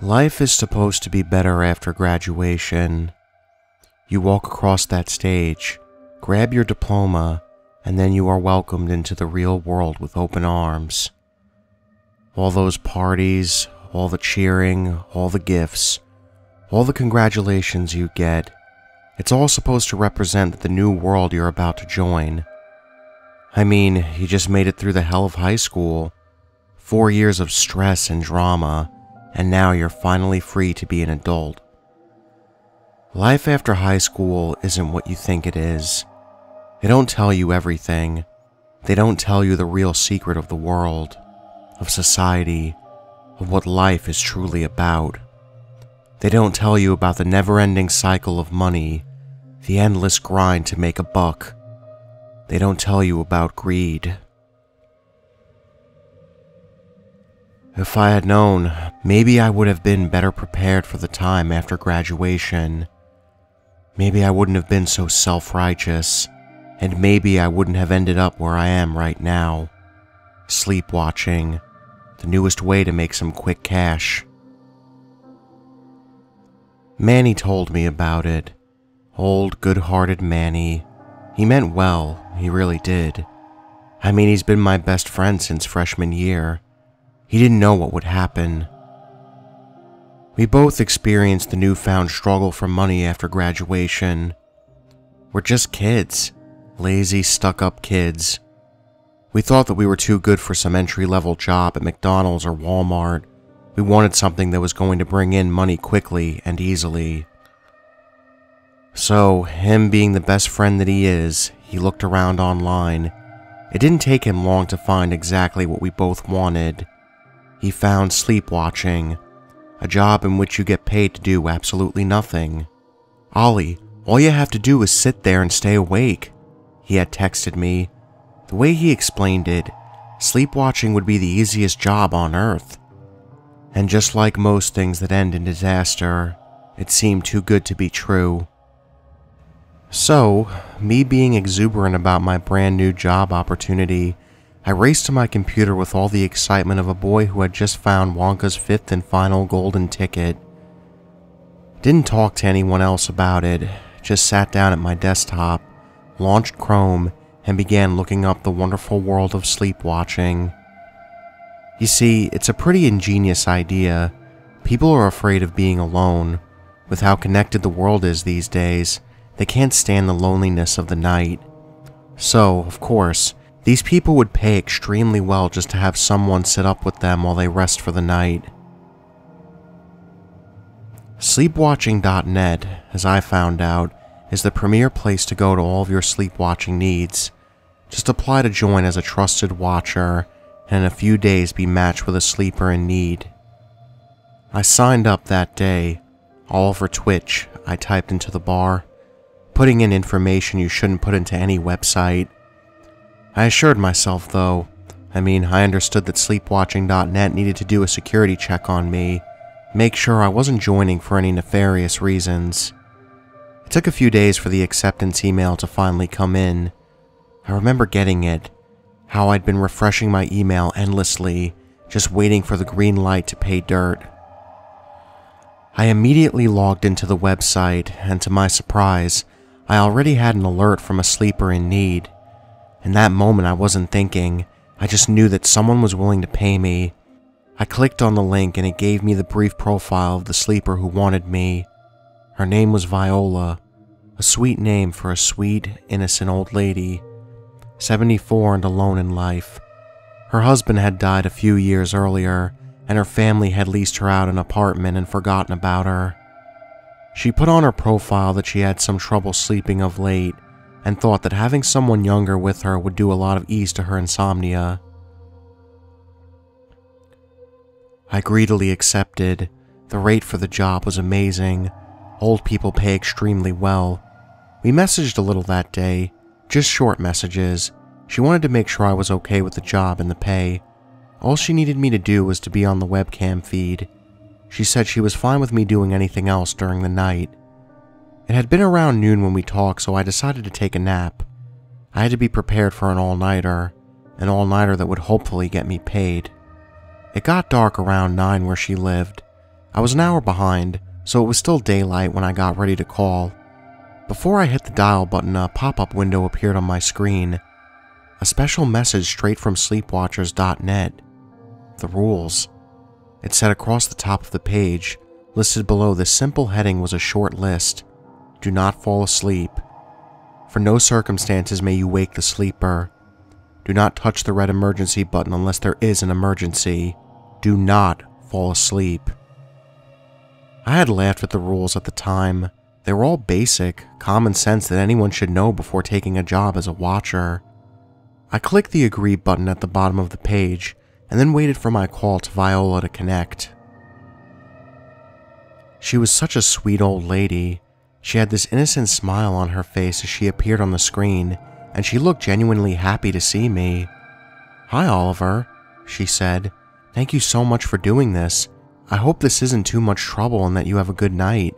Life is supposed to be better after graduation. You walk across that stage, grab your diploma, and then you are welcomed into the real world with open arms. All those parties, all the cheering, all the gifts, all the congratulations you get, it's all supposed to represent the new world you're about to join. I mean, you just made it through the hell of high school, four years of stress and drama, and now you're finally free to be an adult. Life after high school isn't what you think it is. They don't tell you everything. They don't tell you the real secret of the world, of society, of what life is truly about. They don't tell you about the never ending cycle of money, the endless grind to make a buck. They don't tell you about greed. If I had known, maybe I would have been better prepared for the time after graduation. Maybe I wouldn't have been so self righteous, and maybe I wouldn't have ended up where I am right now. Sleepwatching, the newest way to make some quick cash. Manny told me about it. Old, good hearted Manny. He meant well, he really did. I mean, he's been my best friend since freshman year. He didn't know what would happen. We both experienced the newfound struggle for money after graduation. We're just kids, lazy, stuck up kids. We thought that we were too good for some entry level job at McDonald's or Walmart. We wanted something that was going to bring in money quickly and easily. So, him being the best friend that he is, he looked around online. It didn't take him long to find exactly what we both wanted he found sleepwatching, a job in which you get paid to do absolutely nothing. Ollie, all you have to do is sit there and stay awake, he had texted me. The way he explained it, sleepwatching would be the easiest job on earth. And just like most things that end in disaster, it seemed too good to be true. So, me being exuberant about my brand new job opportunity, I raced to my computer with all the excitement of a boy who had just found Wonka's fifth and final golden ticket. Didn't talk to anyone else about it, just sat down at my desktop, launched Chrome, and began looking up the wonderful world of sleepwatching. You see, it's a pretty ingenious idea. People are afraid of being alone. With how connected the world is these days, they can't stand the loneliness of the night. So, of course, these people would pay extremely well just to have someone sit up with them while they rest for the night. Sleepwatching.net, as I found out, is the premier place to go to all of your sleepwatching needs. Just apply to join as a trusted watcher, and in a few days be matched with a sleeper in need. I signed up that day, all over Twitch, I typed into the bar, putting in information you shouldn't put into any website. I assured myself, though, I mean, I understood that sleepwatching.net needed to do a security check on me, make sure I wasn't joining for any nefarious reasons. It took a few days for the acceptance email to finally come in. I remember getting it, how I'd been refreshing my email endlessly, just waiting for the green light to pay dirt. I immediately logged into the website, and to my surprise, I already had an alert from a sleeper in need. In that moment, I wasn't thinking. I just knew that someone was willing to pay me. I clicked on the link and it gave me the brief profile of the sleeper who wanted me. Her name was Viola, a sweet name for a sweet, innocent old lady, 74 and alone in life. Her husband had died a few years earlier, and her family had leased her out an apartment and forgotten about her. She put on her profile that she had some trouble sleeping of late and thought that having someone younger with her would do a lot of ease to her insomnia. I greedily accepted. The rate for the job was amazing. Old people pay extremely well. We messaged a little that day, just short messages. She wanted to make sure I was okay with the job and the pay. All she needed me to do was to be on the webcam feed. She said she was fine with me doing anything else during the night. It had been around noon when we talked, so I decided to take a nap. I had to be prepared for an all-nighter, an all-nighter that would hopefully get me paid. It got dark around 9 where she lived. I was an hour behind, so it was still daylight when I got ready to call. Before I hit the dial button, a pop up window appeared on my screen. A special message straight from sleepwatchers.net. The rules. It said across the top of the page, listed below the simple heading was a short list Do not fall asleep. For no circumstances may you wake the sleeper. Do not touch the red emergency button unless there is an emergency. Do not fall asleep. I had laughed at the rules at the time. They were all basic, common sense that anyone should know before taking a job as a watcher. I clicked the agree button at the bottom of the page and then waited for my call to Viola to connect. She was such a sweet old lady. She had this innocent smile on her face as she appeared on the screen, and she looked genuinely happy to see me. Hi, Oliver, she said. Thank you so much for doing this. I hope this isn't too much trouble and that you have a good night.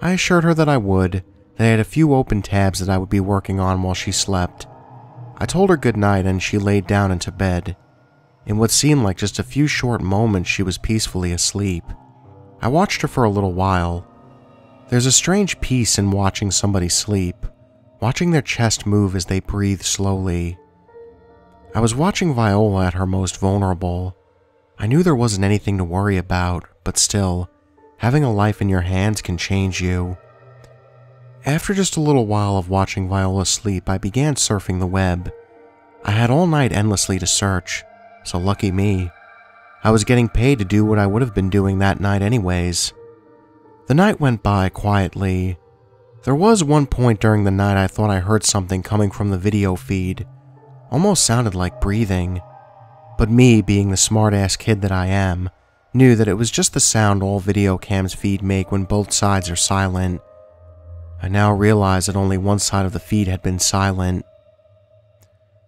I assured her that I would, that I had a few open tabs that I would be working on while she slept. I told her good night and she laid down into bed. In what seemed like just a few short moments, she was peacefully asleep. I watched her for a little while. There's a strange peace in watching somebody sleep, watching their chest move as they breathe slowly. I was watching Viola at her most vulnerable, I knew there wasn't anything to worry about, but still, having a life in your hands can change you. After just a little while of watching Viola sleep, I began surfing the web. I had all night endlessly to search, so lucky me. I was getting paid to do what I would have been doing that night anyways. The night went by quietly. There was one point during the night I thought I heard something coming from the video feed. Almost sounded like breathing. But me, being the smart-ass kid that I am, knew that it was just the sound all video cams feed make when both sides are silent. I now realized that only one side of the feed had been silent.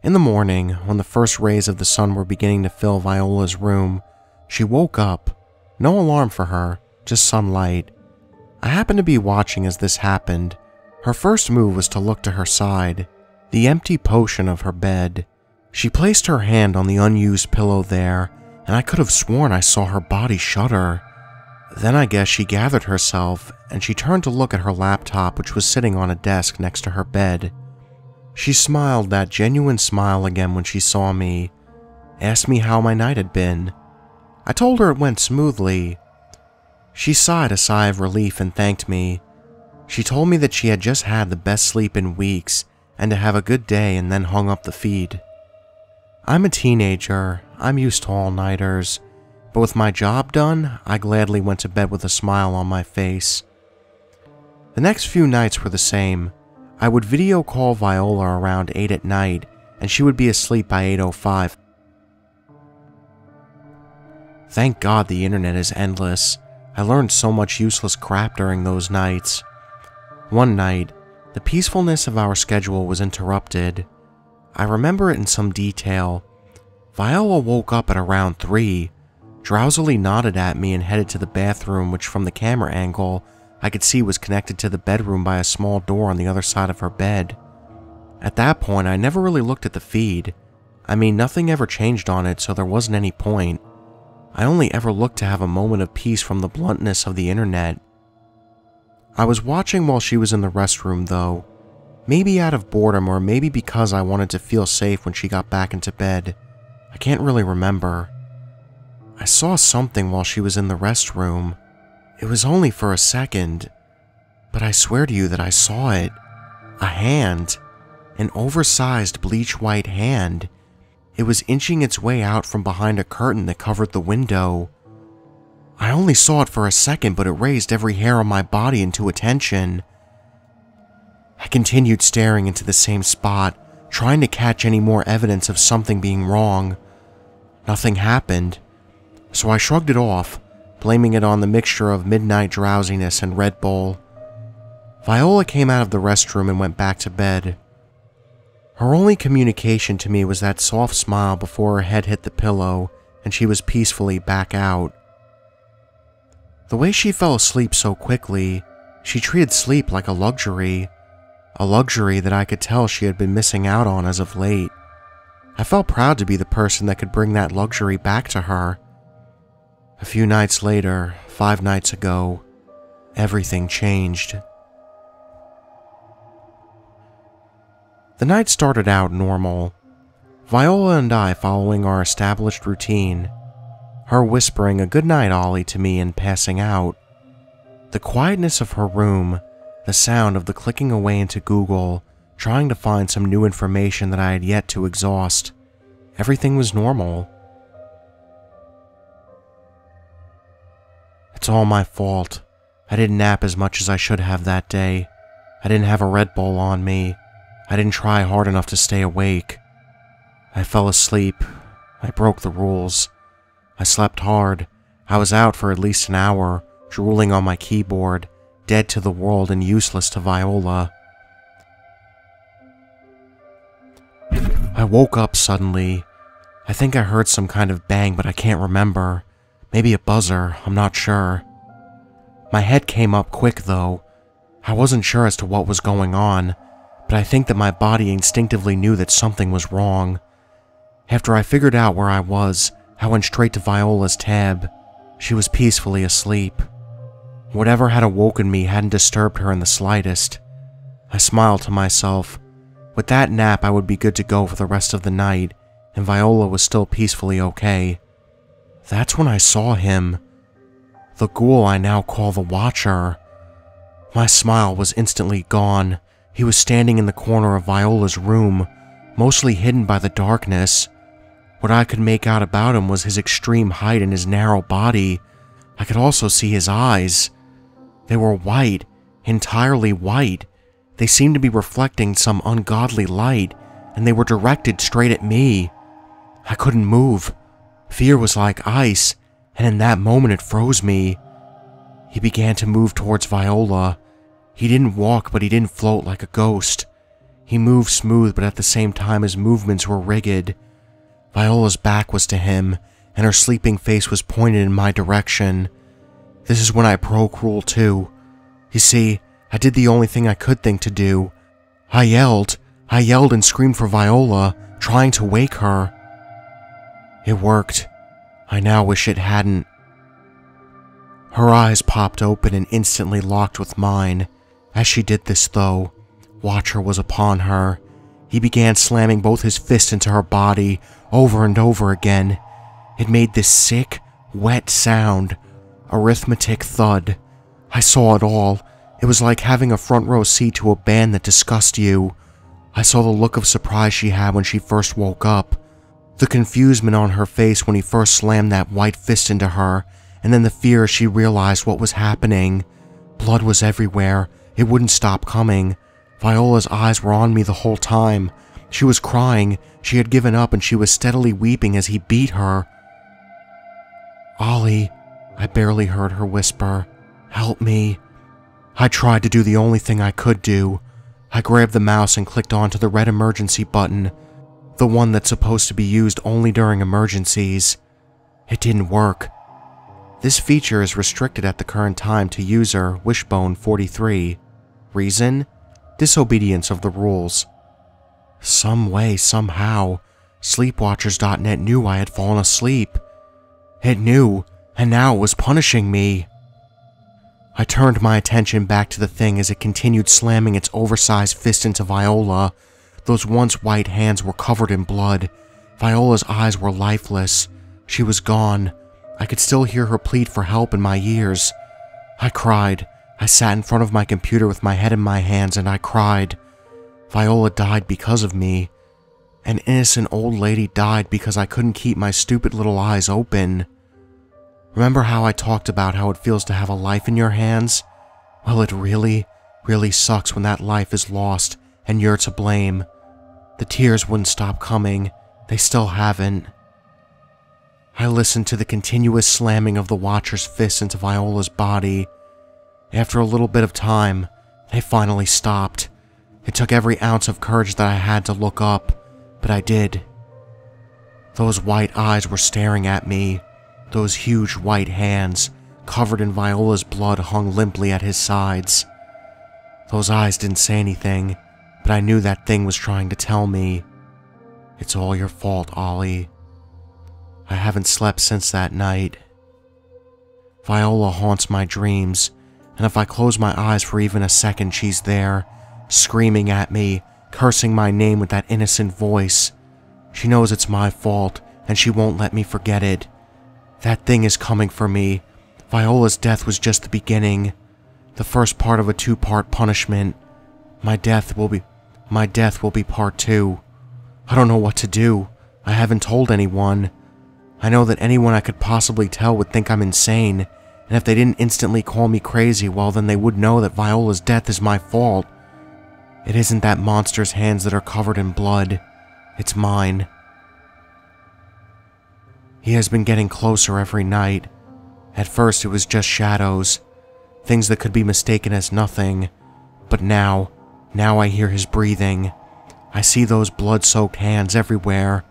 In the morning, when the first rays of the sun were beginning to fill Viola's room, she woke up. No alarm for her, just sunlight. I happened to be watching as this happened. Her first move was to look to her side, the empty potion of her bed. She placed her hand on the unused pillow there, and I could have sworn I saw her body shudder. Then I guess she gathered herself and she turned to look at her laptop, which was sitting on a desk next to her bed. She smiled that genuine smile again when she saw me, asked me how my night had been. I told her it went smoothly. She sighed a sigh of relief and thanked me. She told me that she had just had the best sleep in weeks and to have a good day and then hung up the feed. I'm a teenager, I'm used to all-nighters, but with my job done, I gladly went to bed with a smile on my face. The next few nights were the same. I would video call Viola around 8 at night, and she would be asleep by 8.05. Thank God the internet is endless. I learned so much useless crap during those nights. One night, the peacefulness of our schedule was interrupted. I remember it in some detail. Viola woke up at around 3, drowsily nodded at me and headed to the bathroom which from the camera angle I could see was connected to the bedroom by a small door on the other side of her bed. At that point, I never really looked at the feed. I mean, nothing ever changed on it, so there wasn't any point. I only ever looked to have a moment of peace from the bluntness of the internet. I was watching while she was in the restroom, though, Maybe out of boredom or maybe because I wanted to feel safe when she got back into bed. I can't really remember. I saw something while she was in the restroom. It was only for a second, but I swear to you that I saw it. A hand. An oversized bleach white hand. It was inching its way out from behind a curtain that covered the window. I only saw it for a second, but it raised every hair on my body into attention. I continued staring into the same spot, trying to catch any more evidence of something being wrong. Nothing happened, so I shrugged it off, blaming it on the mixture of midnight drowsiness and Red Bull. Viola came out of the restroom and went back to bed. Her only communication to me was that soft smile before her head hit the pillow and she was peacefully back out. The way she fell asleep so quickly, she treated sleep like a luxury, a luxury that I could tell she had been missing out on as of late. I felt proud to be the person that could bring that luxury back to her. A few nights later, five nights ago, everything changed. The night started out normal. Viola and I following our established routine, her whispering a good night Ollie to me and passing out. The quietness of her room, the sound of the clicking away into Google, trying to find some new information that I had yet to exhaust. Everything was normal. It's all my fault. I didn't nap as much as I should have that day. I didn't have a Red Bull on me. I didn't try hard enough to stay awake. I fell asleep. I broke the rules. I slept hard. I was out for at least an hour, drooling on my keyboard, dead to the world and useless to Viola. I woke up suddenly. I think I heard some kind of bang, but I can't remember. Maybe a buzzer, I'm not sure. My head came up quick though. I wasn't sure as to what was going on, but I think that my body instinctively knew that something was wrong. After I figured out where I was, I went straight to Viola's tab. She was peacefully asleep. Whatever had awoken me hadn't disturbed her in the slightest. I smiled to myself. With that nap, I would be good to go for the rest of the night, and Viola was still peacefully okay. That's when I saw him. The ghoul I now call the Watcher. My smile was instantly gone. He was standing in the corner of Viola's room, mostly hidden by the darkness. What I could make out about him was his extreme height and his narrow body. I could also see his eyes. They were white, entirely white. They seemed to be reflecting some ungodly light, and they were directed straight at me. I couldn't move. Fear was like ice, and in that moment it froze me. He began to move towards Viola. He didn't walk, but he didn't float like a ghost. He moved smooth, but at the same time his movements were rigid. Viola's back was to him, and her sleeping face was pointed in my direction. This is when I broke rule two. You see, I did the only thing I could think to do. I yelled. I yelled and screamed for Viola, trying to wake her. It worked. I now wish it hadn't. Her eyes popped open and instantly locked with mine. As she did this, though, Watcher was upon her. He began slamming both his fists into her body over and over again. It made this sick, wet sound, arithmetic thud. I saw it all. It was like having a front row seat to a band that discussed you. I saw the look of surprise she had when she first woke up, the confusement on her face when he first slammed that white fist into her, and then the fear as she realized what was happening. Blood was everywhere, it wouldn't stop coming. Viola's eyes were on me the whole time. She was crying, she had given up, and she was steadily weeping as he beat her. Ollie, I barely heard her whisper, help me. I tried to do the only thing I could do. I grabbed the mouse and clicked onto the red emergency button, the one that's supposed to be used only during emergencies. It didn't work. This feature is restricted at the current time to user Wishbone43. Reason? Disobedience of the rules. Some way, somehow, Sleepwatchers.net knew I had fallen asleep. It knew, and now was punishing me. I turned my attention back to the thing as it continued slamming its oversized fist into Viola. Those once white hands were covered in blood. Viola's eyes were lifeless. She was gone. I could still hear her plead for help in my ears. I cried. I sat in front of my computer with my head in my hands and I cried. Viola died because of me. An innocent old lady died because I couldn't keep my stupid little eyes open. Remember how I talked about how it feels to have a life in your hands? Well, it really, really sucks when that life is lost and you're to blame. The tears wouldn't stop coming. They still haven't. I listened to the continuous slamming of the Watcher's fists into Viola's body after a little bit of time, they finally stopped. It took every ounce of courage that I had to look up, but I did. Those white eyes were staring at me. Those huge white hands, covered in Viola's blood, hung limply at his sides. Those eyes didn't say anything, but I knew that thing was trying to tell me. It's all your fault, Ollie. I haven't slept since that night. Viola haunts my dreams, and if I close my eyes for even a second, she's there, screaming at me, cursing my name with that innocent voice. She knows it's my fault, and she won't let me forget it. That thing is coming for me. Viola's death was just the beginning. The first part of a two-part punishment. My death will be my death will be part 2. I don't know what to do. I haven't told anyone. I know that anyone I could possibly tell would think I'm insane, and if they didn't instantly call me crazy, well then they would know that Viola's death is my fault. It isn't that monster's hands that are covered in blood. It's mine. He has been getting closer every night. At first it was just shadows, things that could be mistaken as nothing, but now, now I hear his breathing. I see those blood-soaked hands everywhere.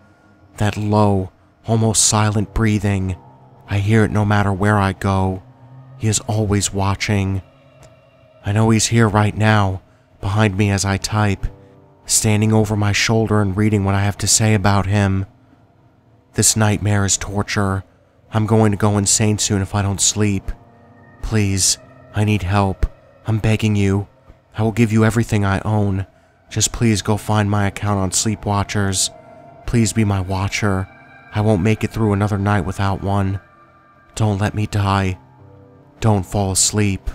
That low, almost silent breathing. I hear it no matter where I go. He is always watching. I know he's here right now, behind me as I type, standing over my shoulder and reading what I have to say about him. This nightmare is torture. I'm going to go insane soon if I don't sleep. Please, I need help. I'm begging you. I will give you everything I own. Just please go find my account on Sleepwatchers. Please be my watcher. I won't make it through another night without one. Don't let me die. Don't fall asleep.